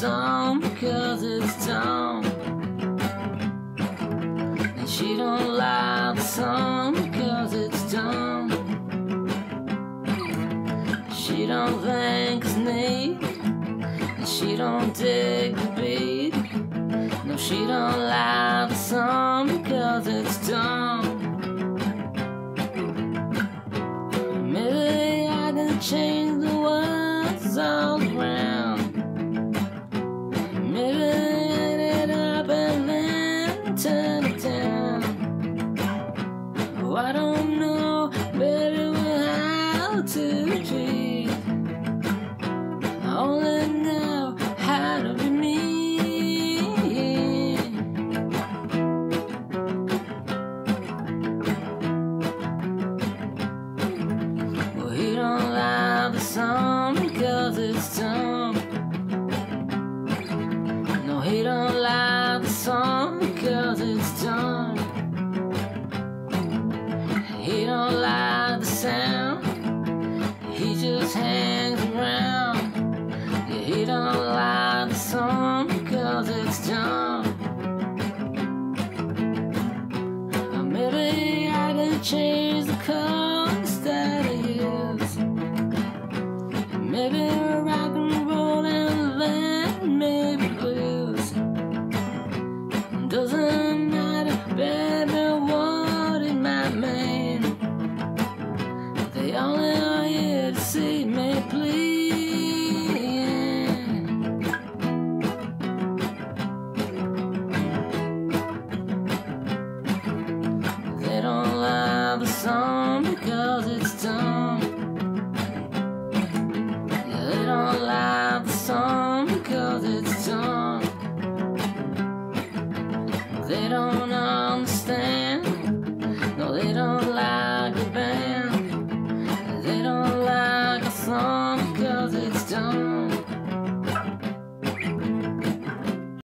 song because it's dumb. And she don't like the song because it's dumb. She don't think it's neat. And she don't dig the beat. No, she don't like the song because it's dumb. Maybe I can change to treat. I only know how to be me. Well, he don't like the song because it's dumb. No, he don't like He don't like the song because it's dumb. Or maybe I can change the chords that I use. Maybe rock and They don't